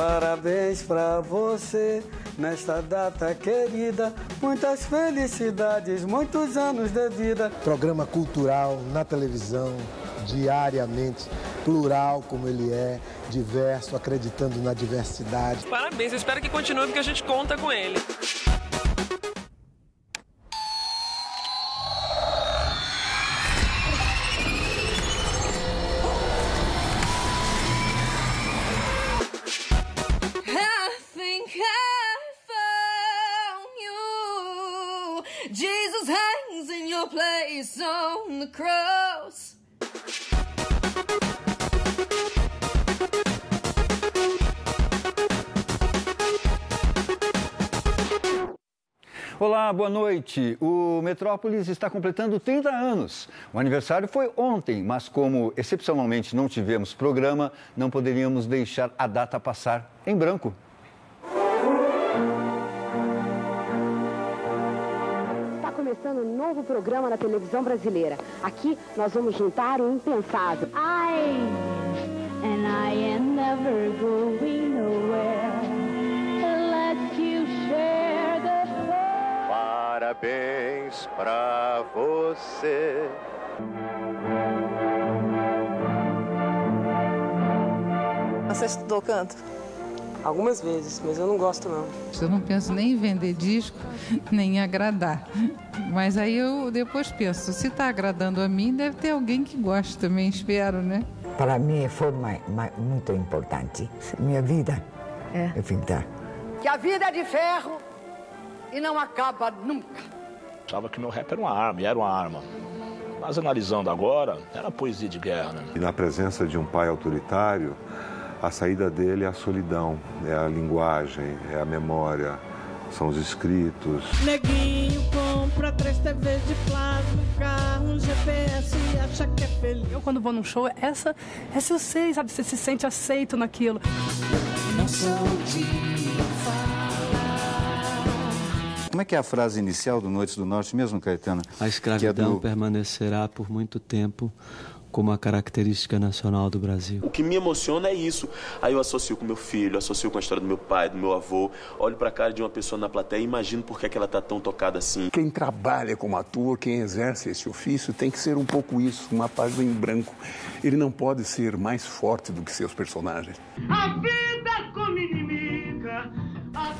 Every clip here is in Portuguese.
Parabéns pra você nesta data querida. Muitas felicidades, muitos anos de vida. Programa cultural na televisão, diariamente, plural como ele é, diverso, acreditando na diversidade. Parabéns, eu espero que continue porque a gente conta com ele. Place on the cross. Olá, boa noite. O Metrópolis está completando 30 anos. O aniversário foi ontem, mas como excepcionalmente não tivemos programa, não poderíamos deixar a data passar em branco. Começando um novo programa na televisão brasileira. Aqui nós vamos juntar o impensável. I and I am never going nowhere unless you share the Parabéns pra você. Você estudou canto? Algumas vezes, mas eu não gosto não. Eu não penso nem em vender disco, nem em agradar. Mas aí eu depois penso, se está agradando a mim, deve ter alguém que goste também, espero, né? Para mim foi muito importante. Minha vida é, é vida. Que a vida é de ferro e não acaba nunca. Achava que meu rap era uma arma, e era uma arma. Mas analisando agora, era poesia de guerra, né? E na presença de um pai autoritário, a saída dele é a solidão, é a linguagem, é a memória, são os escritos. Neguinho compra três TVs de plasma, carro, GPS e acha que é feliz. Eu quando vou num show, essa, essa eu sei, sabe? Você se sente aceito naquilo. Não sou de Como é que é a frase inicial do Noites do Norte mesmo, Caetano? A escravidão é do... permanecerá por muito tempo como a característica nacional do Brasil. O que me emociona é isso. Aí eu associo com meu filho, associo com a história do meu pai, do meu avô, olho para a cara de uma pessoa na plateia e imagino por que, é que ela está tão tocada assim. Quem trabalha como ator, quem exerce esse ofício, tem que ser um pouco isso, uma página em branco. Ele não pode ser mais forte do que seus personagens. A vida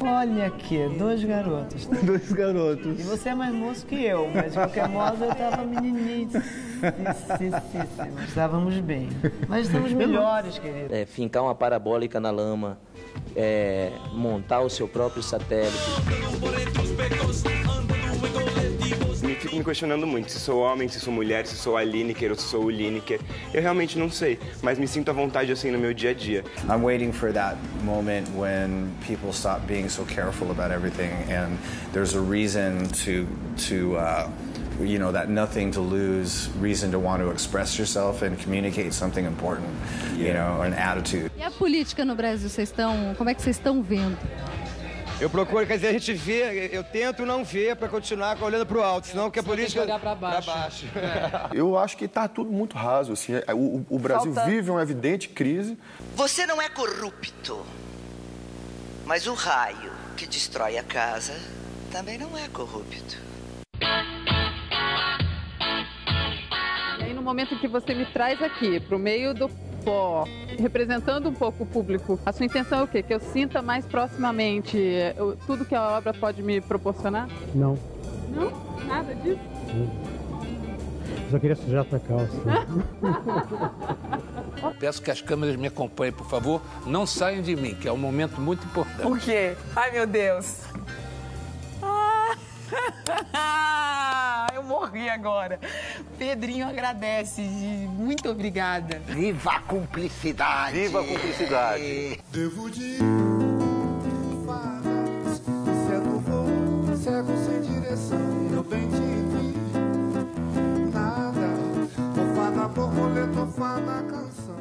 Olha aqui, dois garotos. dois garotos. E você é mais moço que eu, mas de qualquer modo eu estava meniníssimo. Estávamos bem. Mas estamos melhores, querido. É, fincar uma parabólica na lama, é, montar o seu próprio satélite fico me questionando muito se sou homem, se sou mulher, se sou a Lineker ou se sou o Lineker. Eu realmente não sei, mas me sinto à vontade assim no meu dia a dia. I'm waiting for that moment when people stop being so careful about everything and there's a reason to to uh, you know that nothing to lose reason to want to express yourself and communicate something important, yeah. you know, an attitude. E a política no Brasil, vocês estão, como é que vocês estão vendo? Eu procuro, quer dizer, a gente vê, eu tento não ver para continuar olhando para o alto, senão que a política... olhar para baixo. baixo. É. Eu acho que está tudo muito raso, assim, é, o, o Brasil Falta... vive uma evidente crise. Você não é corrupto, mas o raio que destrói a casa também não é corrupto. E aí, no momento que você me traz aqui, para o meio do pó, representando um pouco o público, a sua intenção é o quê? Que eu sinta mais proximamente tudo que a obra pode me proporcionar? Não. Não? Nada disso? Eu só queria sujar a tua calça. Peço que as câmeras me acompanhem, por favor. Não saiam de mim, que é um momento muito importante. Por quê? Ai, meu Deus. Agora. Pedrinho agradece. Muito obrigada. Viva a cumplicidade! Viva a cumplicidade! Devo de cego vou, cego sem direção, eu bem te vi. Nada, ofada, borboleta, ofada, canção.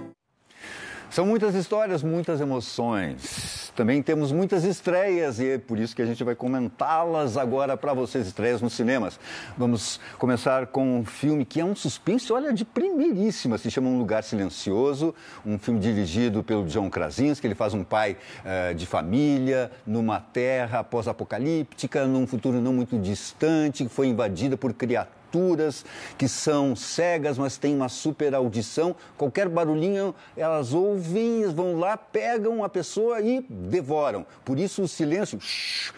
São muitas histórias, muitas emoções. Também temos muitas estreias e é por isso que a gente vai comentá-las agora para vocês, estreias nos cinemas. Vamos começar com um filme que é um suspense, olha, de primeiríssima, se chama Um Lugar Silencioso, um filme dirigido pelo John Krasinski, ele faz um pai uh, de família numa terra pós-apocalíptica, num futuro não muito distante, que foi invadida por criaturas criaturas que são cegas, mas têm uma super audição. Qualquer barulhinho elas ouvem, vão lá, pegam a pessoa e devoram. Por isso o silêncio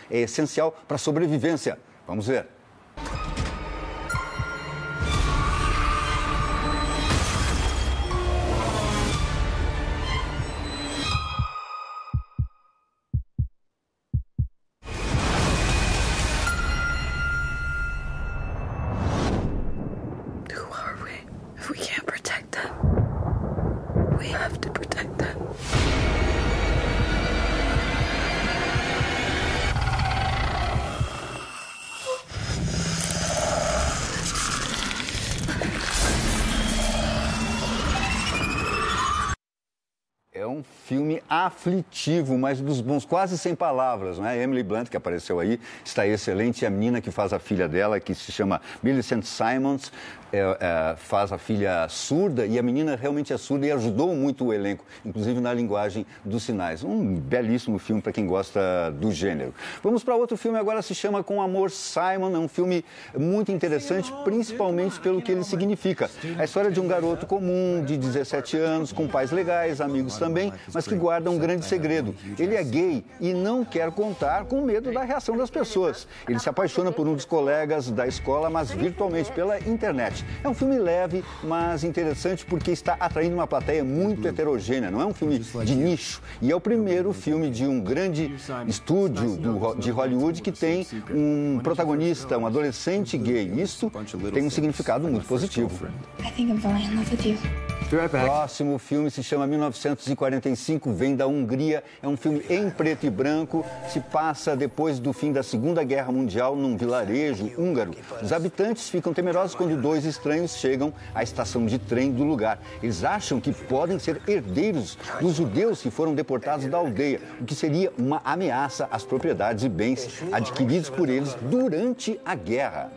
é essencial para a sobrevivência. Vamos ver. Filme aflitivo, mas dos bons, quase sem palavras, né? Emily Blunt, que apareceu aí, está excelente. E a menina que faz a filha dela, que se chama Millicent Simons, é, é, faz a filha surda e a menina realmente é surda e ajudou muito o elenco, inclusive na linguagem dos sinais. Um belíssimo filme para quem gosta do gênero. Vamos para outro filme agora, se chama Com Amor Simon. É um filme muito interessante, principalmente pelo que ele significa. A história de um garoto comum, de 17 anos, com pais legais, amigos também, mas que guarda um grande segredo. Ele é gay e não quer contar com medo da reação das pessoas. Ele se apaixona por um dos colegas da escola, mas virtualmente pela internet. É um filme leve, mas interessante porque está atraindo uma plateia muito heterogênea. Não é um filme de nicho. E é o primeiro filme de um grande estúdio do, de Hollywood que tem um protagonista, um adolescente gay. Isso tem um significado muito positivo. I think I'm falling in love with you. Próximo filme se chama 1945, vem da Hungria. É um filme em preto e branco. Se passa depois do fim da Segunda Guerra Mundial num vilarejo húngaro. Os habitantes ficam temerosos quando dois estranhos chegam à estação de trem do lugar. Eles acham que podem ser herdeiros dos judeus que foram deportados da aldeia, o que seria uma ameaça às propriedades e bens adquiridos por eles durante a guerra.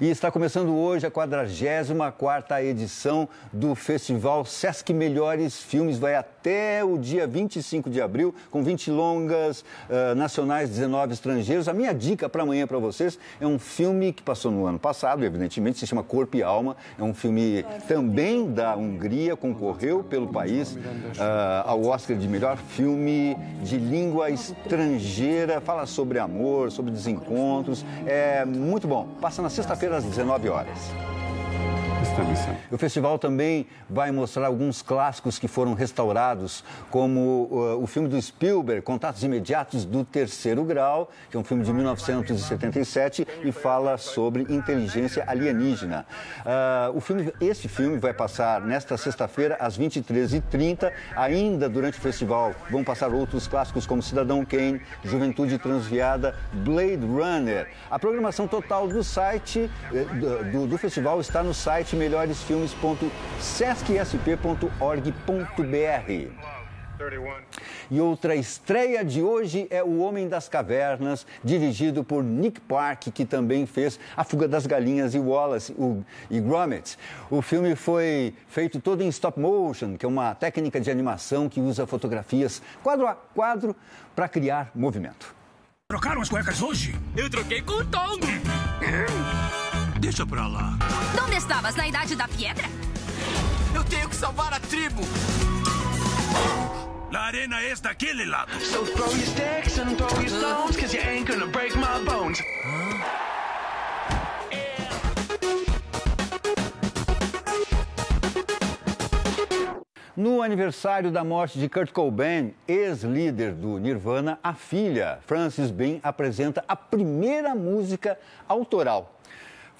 E está começando hoje a 44ª edição do Festival Sesc Melhores Filmes. Vai até o dia 25 de abril, com 20 longas uh, nacionais, 19 estrangeiros. A minha dica para amanhã para vocês é um filme que passou no ano passado, evidentemente, se chama Corpo e Alma. É um filme também da Hungria, concorreu pelo país uh, ao Oscar de melhor filme de língua estrangeira. Fala sobre amor, sobre desencontros. É muito bom. Passa na sexta-feira às 19 horas. O festival também vai mostrar alguns clássicos que foram restaurados, como uh, o filme do Spielberg, Contatos Imediatos do Terceiro Grau, que é um filme de 1977 e fala sobre inteligência alienígena. Uh, o filme, esse filme vai passar nesta sexta-feira às 23h30. Ainda durante o festival vão passar outros clássicos como Cidadão Kane, Juventude Transviada, Blade Runner. A programação total do site eh, do, do festival está no site melhoresfilmes.sescsp.org.br. E outra estreia de hoje é O Homem das Cavernas, dirigido por Nick Park, que também fez A Fuga das Galinhas e Wallace o, e Gromit. O filme foi feito todo em stop motion, que é uma técnica de animação que usa fotografias quadro a quadro para criar movimento. Trocaram as cuecas hoje? Eu troquei com o Tongo. Deixa pra lá. Onde estavas? Na Idade da Pedra? Eu tenho que salvar a tribo. Na arena é daquele lado. So throw your sticks and throw your stones, cause you ain't gonna break my bones. No aniversário da morte de Kurt Cobain, ex-líder do Nirvana, a filha, Frances Ben, apresenta a primeira música autoral.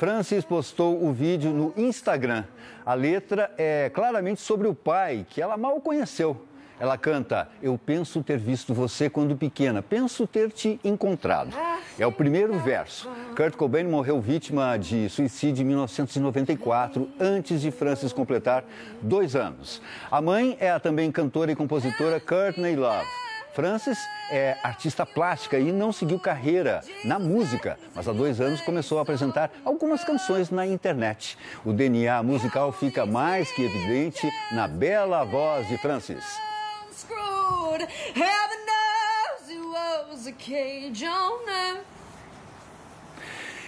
Francis postou o vídeo no Instagram. A letra é claramente sobre o pai, que ela mal conheceu. Ela canta Eu penso ter visto você quando pequena, penso ter te encontrado. É o primeiro verso. Kurt Cobain morreu vítima de suicídio em 1994, antes de Francis completar dois anos. A mãe é a também cantora e compositora Courtney Love. Francis é artista plástica e não seguiu carreira na música, mas há dois anos começou a apresentar algumas canções na internet. O DNA musical fica mais que evidente na bela voz de Francis. Heaven knows was a cage on them.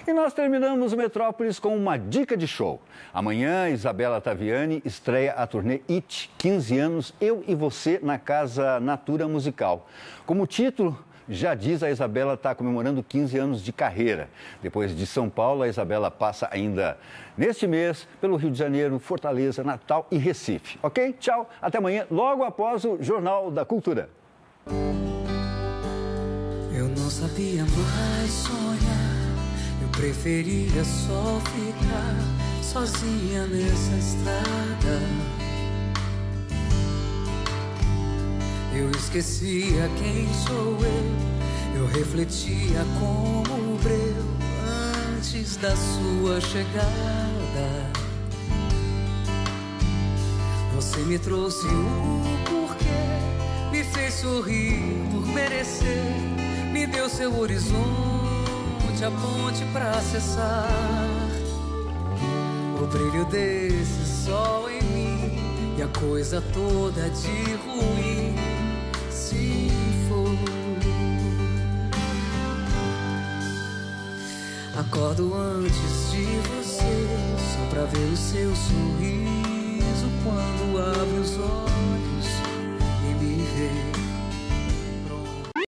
E nós terminamos o Metrópolis com uma dica de show. Amanhã, Isabela Taviani estreia a turnê It 15 anos, Eu e Você na Casa Natura Musical. Como título, já diz a Isabela está comemorando 15 anos de carreira. Depois de São Paulo, a Isabela passa ainda neste mês pelo Rio de Janeiro, Fortaleza, Natal e Recife. Ok? Tchau, até amanhã, logo após o Jornal da Cultura. Eu não sabia mais sonhar, preferia só ficar sozinha nessa estrada. Eu esquecia quem sou eu, eu refletia como o breu antes da sua chegada. Você me trouxe o porquê, me fez sorrir por merecer, me deu seu horizonte, a ponte pra acessar. O brilho desse sol em mim e a coisa toda de ruim se foi. Acordo antes de você, só pra ver o seu sorriso quando abre os olhos e me vê.